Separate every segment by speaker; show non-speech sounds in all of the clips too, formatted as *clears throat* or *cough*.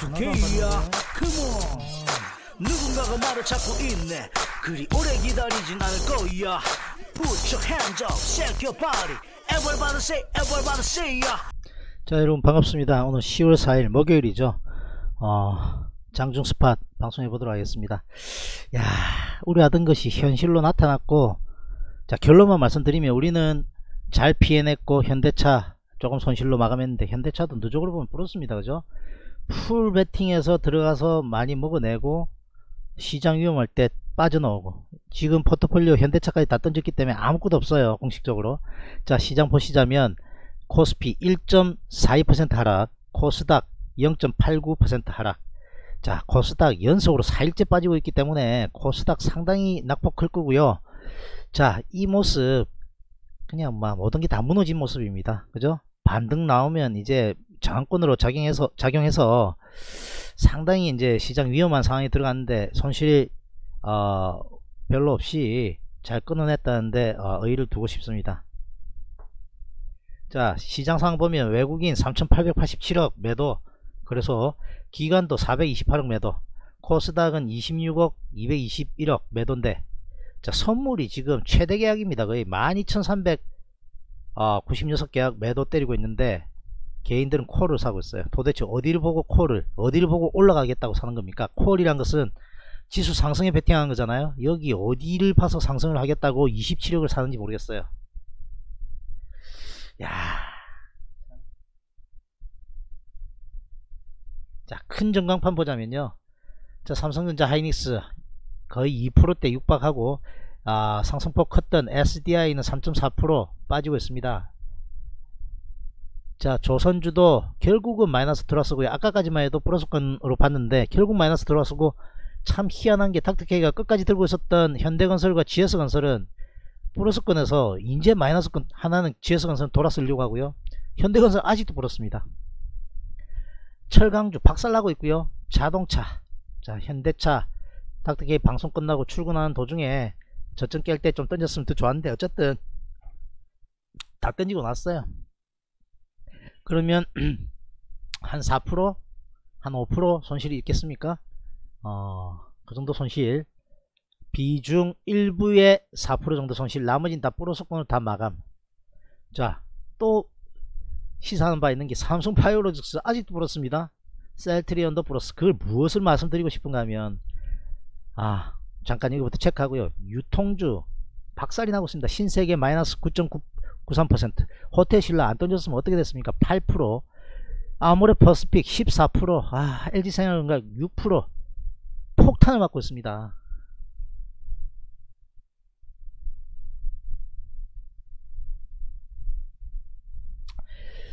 Speaker 1: Come on 누군가가 말을 찾고 있네. 그리 오래 기다리진 않을 거야. Put your hands up, shake your body. Everybody say, everybody say ya
Speaker 2: 자 여러분 반갑습니다. 오늘 10월 4일 목요일이죠. 어, 장중 스팟 방송해 보도록 하겠습니다. 야 우려하던 것이 현실로 나타났고 자 결론만 말씀드리면 우리는 잘 피해냈고 현대차 조금 손실로 마감했는데 현대차도 누적으로 보면 부럽습니다. 그죠 풀 베팅에서 들어가서 많이 먹어내고 시장 위험할 때 빠져나오고 지금 포트폴리오 현대차까지 다 던졌기 때문에 아무것도 없어요 공식적으로. 자 시장 보시자면 코스피 1.42% 하락 코스닥 0.89% 하락. 자 코스닥 연속으로 4일째 빠지고 있기 때문에 코스닥 상당히 낙폭 클 거고요. 자 이 모습 그냥 뭐 모든 게 다 무너진 모습입니다. 그죠? 반등 나오면 이제 저항권으로 작용해서 작용해서 상당히 이제 시장 위험한 상황에 들어갔는데 손실 어, 별로 없이 잘 끊어냈다는데 어, 의의를 두고 싶습니다. 자 시장 상황 보면 외국인 3887억 매도. 그래서 기관도 428억 매도. 코스닥은 26억 221억 매도인데 자 선물이 지금 최대 계약입니다. 거의 12396계약 어, 매도 때리고 있는데 개인들은 콜을 사고 있어요 도대체 어디를 보고 콜을 어디를 보고 올라가겠다고 사는 겁니까 콜이란 것은 지수 상승에 베팅하는 거잖아요 여기 어디를 봐서 상승을 하겠다고 27억을 사는지 모르겠어요 야. 자, 큰 전광판 보자면요. 자, 삼성전자 하이닉스 거의 2%대 육박하고 아, 상승폭 컸던 SDI는 3.4% 빠지고 있습니다. 자, 조선주도 결국은 마이너스 들어왔고요. 아까까지만 해도 플러스권으로 봤는데 결국 마이너스 들어왔고 참 희한한 게 닥터케이가 끝까지 들고 있었던 현대건설과 GS건설은 플러스권에서 이제 마이너스권 하나는 GS건설은 돌아서려고 하고요. 현대건설 아직도 불었습니다. 철강주 박살나고 있고요. 자동차 자 현대차 닥터케이 방송 끝나고 출근하는 도중에 저점 깰 때 좀 던졌으면 더 좋았는데 어쨌든 다 던지고 났어요. 그러면 *clears throat* 한 4%? 한 5% 손실이 있겠습니까? 어, 그 정도 손실. 비중 일부의 4% 정도 손실. 나머지는 다 플러스권을 다 마감. 자 또 시사하는 바 있는 게 삼성 파이오로직스 아직도 불었습니다. 셀트리온도 플러스 그걸 무엇을 말씀드리고 싶은가 하면 아 잠깐 이거부터 체크하고요. 유통주 박살이 나고 있습니다. 신세계 마이너스 9.93% 호텔신라 안 던졌으면 어떻게 됐습니까? 8% 아모레 퍼스픽 14%아 LG생활건강 6% 폭탄을 맞고 있습니다.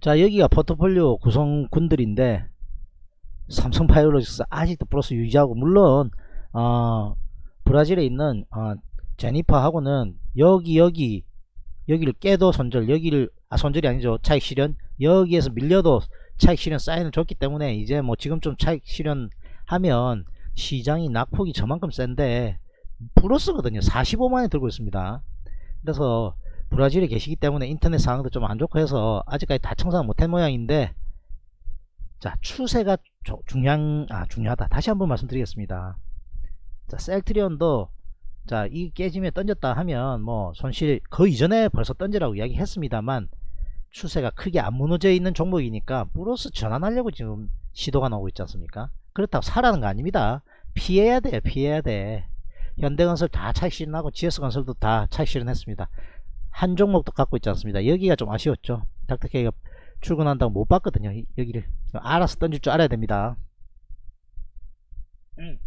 Speaker 2: 자 여기가 포트폴리오 구성군들인데 삼성 바이오로직스 아직도 플러스 유지하고 물론 어, 브라질에 있는 어, 제니퍼하고는 여기 여기 여기를 깨도 손절 여기를 아 손절이 아니죠. 차익 실현. 여기에서 밀려도 차익 실현 사인을 줬기 때문에 이제 뭐 지금 좀 차익 실현 하면 시장이 낙폭이 저만큼 센데 플러스거든요. 45만원 들고 있습니다. 그래서 브라질에 계시기 때문에 인터넷 상황도 좀 안 좋고 해서 아직까지 다 청산 못한 모양인데 자 추세가 조, 중요한 아 중요하다. 다시 한번 말씀드리겠습니다. 자 셀트리온도 자 이 깨짐에 던졌다 하면 뭐 손실 그 이전에 벌써 던지라고 이야기 했습니다만 추세가 크게 안 무너져 있는 종목이니까 플러스 전환하려고 지금 시도가 나오고 있지 않습니까 그렇다고 사라는 거 아닙니다 피해야 돼 피해야 돼 현대건설 다 차익 실현하고 GS건설도 다 차익 실현했습니다 한 종목도 갖고 있지 않습니다. 여기가 좀 아쉬웠죠. 닥터케이가 출근한다고 못 봤거든요. 여기를 알아서 던질 줄 알아야 됩니다. 음.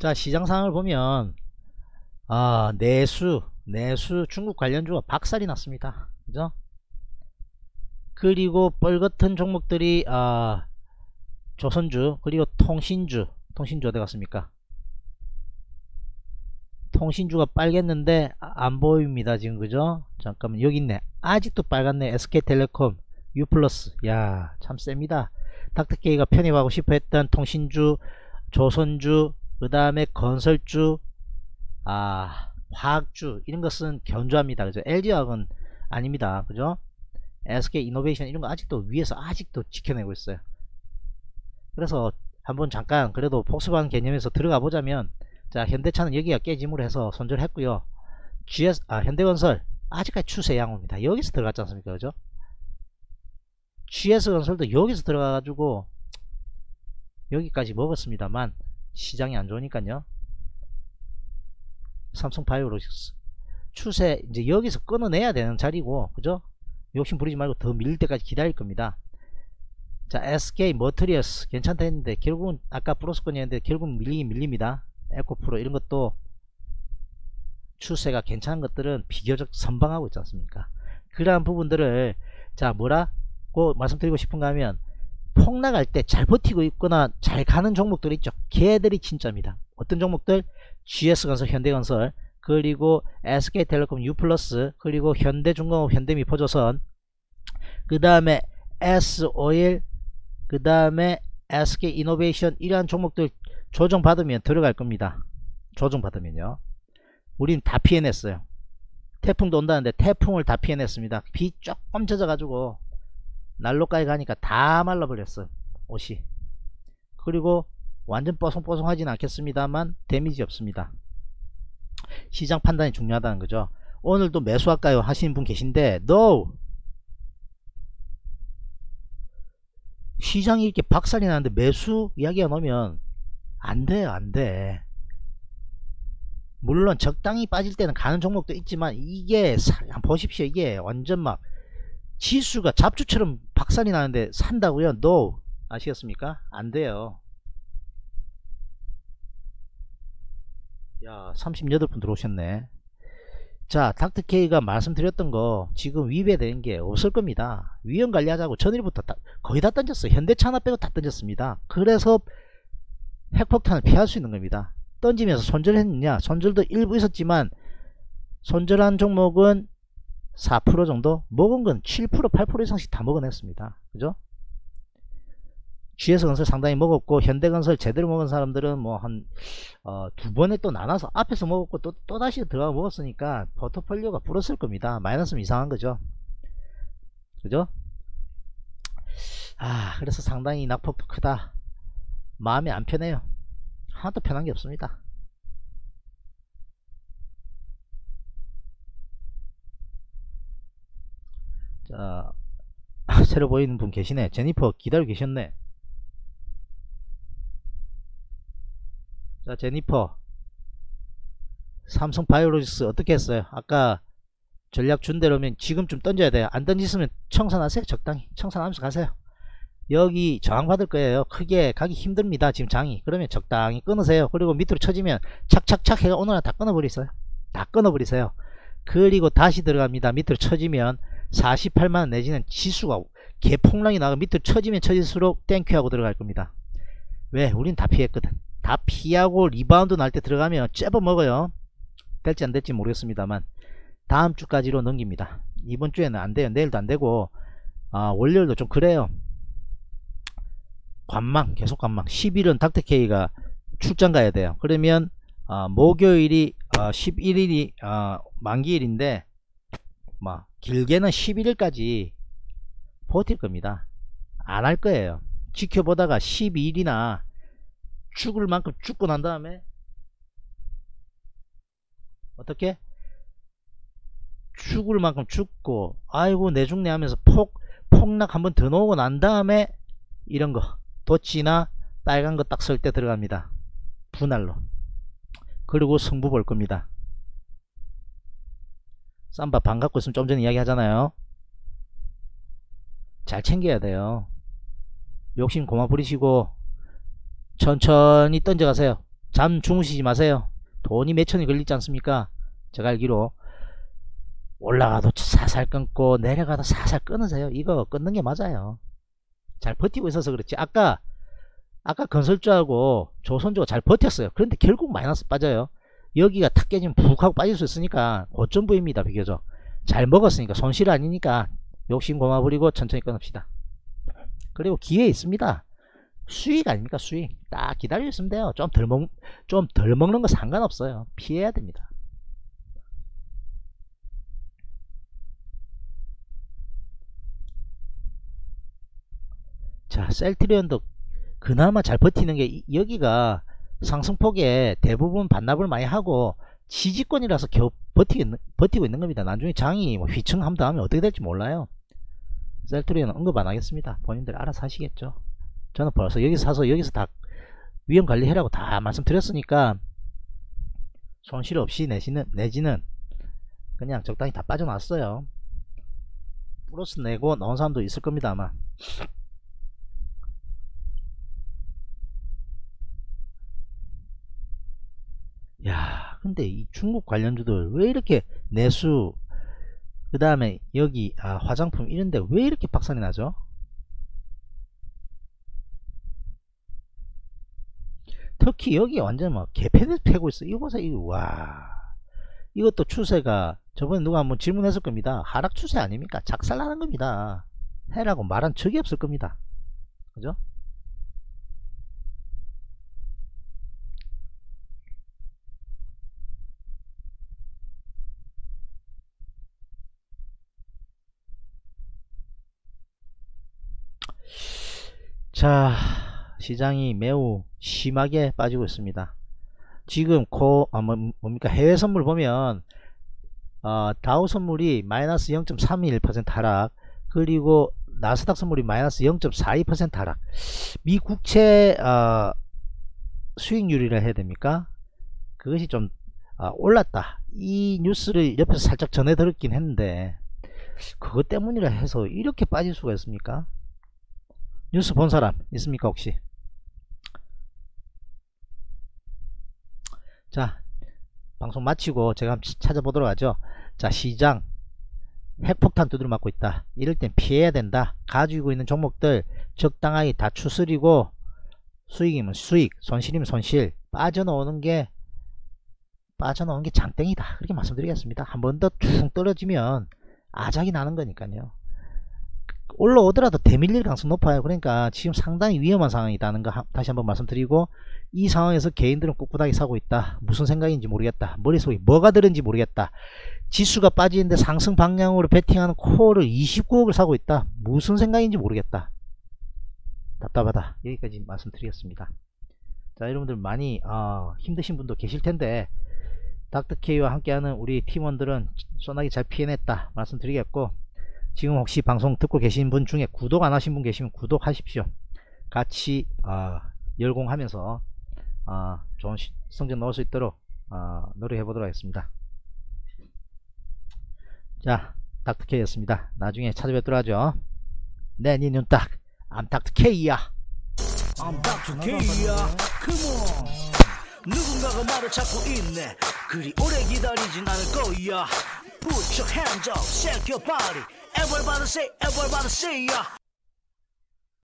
Speaker 2: 자 시장 상황을 보면 아 내수 내수 중국 관련주가 박살이 났습니다. 그죠? 그리고 뻘같은 종목들이 아 조선주 그리고 통신주 통신주 어디 갔습니까? 통신주가 빨겠는데 아, 안 보입니다 지금 그죠 잠깐만 여기 있네 아직도 빨갛네 SK텔레콤 유플러스 야참 셉니다 닥터케이가 편입하고 싶어 했던 통신주 조선주 그 다음에 건설주 아 화학주 이런 것은 견주합니다 그죠 LG화학은 아닙니다 그죠 SK 이노베이션 이런 거 아직도 위에서 아직도 지켜내고 있어요. 그래서 한번 잠깐 그래도 복습한 개념에서 들어가 보자면 자 현대차는 여기가 깨짐으로 해서 손절했고요. GS 아 현대건설 아직까지 추세 양호입니다. 여기서 들어갔지 않습니까? 그죠? GS건설도 여기서 들어가 가지고 여기까지 먹었습니다만 시장이 안 좋으니까요. 삼성 바이오로직스 추세 이제 여기서 끊어내야 되는 자리고 그죠? 욕심 부리지 말고 더 밀릴 때까지 기다릴 겁니다. 자 SK 머트리어스 괜찮다 했는데 결국은 아까 플러스권이었는데 결국은 밀리긴 밀립니다. 에코프로 이런 것도 추세가 괜찮은 것들은 비교적 선방하고 있지 않습니까? 그러한 부분들을 자 뭐라고 말씀드리고 싶은가 하면 폭락할 때 잘 버티고 있거나 잘 가는 종목들 있죠. 걔들이 진짜입니다. 어떤 종목들? GS건설, 현대건설, 그리고 SK텔레콤 U+, 그리고 현대중공업, 현대미포조선, 그 다음에 S-오일, 그 다음에 SK이노베이션 이러한 종목들 조정받으면 들어갈 겁니다. 조정받으면요. 우린 다 피해냈어요. 태풍도 온다는데 태풍을 다 피해냈습니다. 비 조금 젖어가지고 난로까지 가니까 다 말라버렸어 옷이. 그리고 완전 뽀송뽀송하진 않겠습니다만 데미지 없습니다. 시장 판단이 중요하다는 거죠. 오늘도 매수할까요? 하시는 분 계신데 NO! 시장이 이렇게 박살이 나는데 매수 이야기가 나오면 안 돼요 안 돼. 물론 적당히 빠질 때는 가는 종목도 있지만 이게 보십시오. 이게 완전 막 지수가 잡주처럼 박살이 나는데 산다고요? No. 아시겠습니까? 안 돼요. 야 38분 들어오셨네. 자 닥터케이가 말씀드렸던 거 지금 위배되는 게 없을 겁니다. 위험 관리하자고 전일부터 다, 거의 다 던졌어요. 현대차 하나 빼고 다 던졌습니다. 그래서 핵폭탄을 피할 수 있는 겁니다. 던지면서 손절했느냐? 손절도 일부 있었지만 손절한 종목은 4% 정도? 먹은 건 7% 8% 이상씩 다 먹어냈습니다. 그죠? GS건설 상당히 먹었고 현대건설 제대로 먹은 사람들은 뭐한 어, 두 번에 또 나눠서 앞에서 먹었고 또, 또 다시 들어가 먹었으니까 포트폴리오가 불었을 겁니다. 마이너스는 이상한 거죠. 그죠? 아 그래서 상당히 낙폭도 크다. 마음이 안 편해요. 하나도 편한 게 없습니다 자 *laughs* 새로 보이는 분 계시네. 제니퍼 기다리고 계셨네. 자 제니퍼. 삼성 바이오로직스 어떻게 했어요? 아까 전략 준 대로면 지금 좀 던져야 돼요. 안 던지시면 청산하세요 적당히. 청산하면서 가세요. 여기 저항 받을 거예요. 크게 가기 힘듭니다 지금 장이. 그러면 적당히 끊으세요. 그리고 밑으로 쳐지면 착착착 해가 오늘 다 끊어버리세요. 다 끊어버리세요. 그리고 다시 들어갑니다. 밑으로 쳐지면 48만원 내지는 지수가 개폭락이 나가 밑으로 쳐지면 쳐질수록 thank you하고 들어갈 겁니다. 왜? 우린 다 피했거든. 다 피하고 리바운드 날 때 들어가면 째버 먹어요. 될지 안 될지 모르겠습니다만 다음 주까지로 넘깁니다. 이번 주에는 안 돼요. 내일도 안 되고 아, 월요일도 좀 그래요. 관망 계속 관망 10일은 닥터케이가 출장 가야 돼요. 그러면 어, 목요일이 어, 11일이 어, 만기일인데 뭐 길게는 11일까지 버틸 겁니다. 안 할 거예요. 지켜보다가 12일이나 죽을 만큼 죽고 난 다음에 어떻게? 죽을 만큼 죽고 아이고 내 죽네 하면서 폭 폭락 한번 더 놓고 난 다음에 이런 거 도치나 빨간 거딱설때 들어갑니다. 분할로. 그리고 승부 볼 겁니다. 쌈바 방 갖고 있으면 좀 전에 이야기 하잖아요. 잘 챙겨야 돼요. 욕심 고마 부리시고 천천히 던져가세요. 잠 주무시지 마세요. 돈이 몇천이 걸리지 않습니까? 제가 알기로 올라가도 사살 끊고 내려가도 사살 끊으세요. 이거 끊는 게 맞아요. 잘 버티고 있어서 그렇지. 아까 아까 건설주하고 조선주가 잘 버텼어요. 그런데 결국 마이너스 빠져요 여기가 탁 깨지면 푹 하고 빠질 수 있으니까 고점 부입니다 비교적. 잘 먹었으니까 손실 아니니까 욕심 고마 부리고 천천히 끊읍시다. 그리고 기회 있습니다. 수익 아닙니까 수익? 딱 기다려 있으면 돼요. 좀 덜 먹, 좀 덜 먹는 거 상관없어요. 피해야 됩니다. 자 셀트리온도 그나마 잘 버티는 게 이- 여기가 상승폭에 대부분 반납을 많이 하고 지지권이라서 겨우 버티고, 버티고 있는 겁니다. 나중에 장이 뭐 휘청함 다음에 어떻게 될지 몰라요. 셀트리온은 언급 안 하겠습니다. 본인들 알아서 하시겠죠. 저는 벌써 여기서 사서 여기서 다 위험 관리해라고 다 말씀드렸으니까 손실 없이 내지는 내지는 그냥 적당히 다 빠져나왔어요. 플러스 내고 나온 사람도 있을 겁니다 아마. 야, 근데 이 중국 관련주들 왜 이렇게 내수, 그 다음에 여기 아, 화장품 이런데 왜 이렇게 박살이 나죠? 특히 여기 완전 막 개패들 패고 있어. 이거 보세요. 이거 와. 이것도 추세가 저번에 누가 한번 질문했을 겁니다. 하락 추세 아닙니까? 작살나는 겁니다. 해라고 말한 적이 없을 겁니다. 그죠? 자, 시장이 매우 심하게 빠지고 있습니다. 지금 코, 아, 뭐, 뭡니까? 해외 선물 보면, 어, 다우 선물이 마이너스 0.31% 하락, 그리고 나스닥 선물이 마이너스 0.42% 하락. 미 국채, 어, 수익률이라 해야 됩니까? 그것이 좀, 아, 올랐다. 이 뉴스를 옆에서 살짝 전해 들었긴 했는데, 그것 때문이라 해서 이렇게 빠질 수가 있습니까? 뉴스 본 사람 있습니까 혹시? 자 방송 마치고 제가 한번 찾아보도록 하죠. 자 시장 핵폭탄 두드려 맞고 있다. 이럴 땐 피해야 된다. 가지고 있는 종목들 적당하게 다 추스리고 수익이면 수익 손실이면 손실 빠져나오는 게 빠져나오는 게 장땡이다. 그렇게 말씀드리겠습니다. 한 번더툭 떨어지면 아작이 나는 거니까요 올라오더라도 대밀릴 가능성 높아요. 그러니까 지금 상당히 위험한 상황이다는 거 다시 한번 말씀드리고 이 상황에서 개인들은 꿋꿋하게 사고 있다. 무슨 생각인지 모르겠다. 머릿속에 뭐가 들은지 모르겠다. 지수가 빠지는데 상승 방향으로 베팅하는 코어를 29억을 사고 있다. 무슨 생각인지 모르겠다. 답답하다. 여기까지 말씀드리겠습니다. 자 여러분들 많이 어, 힘드신 분도 계실 텐데 닥터케이와 함께하는 우리 팀원들은 소나기 잘 피해냈다 말씀드리겠고 지금 혹시 방송 듣고 계신 분 중에 구독 안 하신 분 계시면 구독하십시오. 같이 어, 열공하면서 어, 좋은 시, 성적 넣을 수 있도록 어, 노력해 보도록 하겠습니다. 자, 닥터케이였습니다. 나중에 찾아뵙도록 하죠. 네, 니눈 딱. I'm 닥터케이야.
Speaker 1: I'm Dr. K야 Come on 누군가가 말을 찾고 있네 그리 오래 기다리진 않을 거야 Put your hands up, shake your body Everybody say, everybody say ya